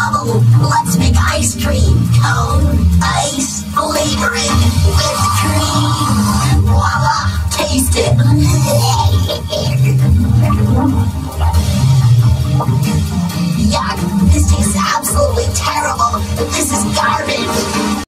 bubble. Let's make ice cream cone ice flavoring with cream. Voila! Taste it. Yuck! This tastes absolutely terrible. This is garbage.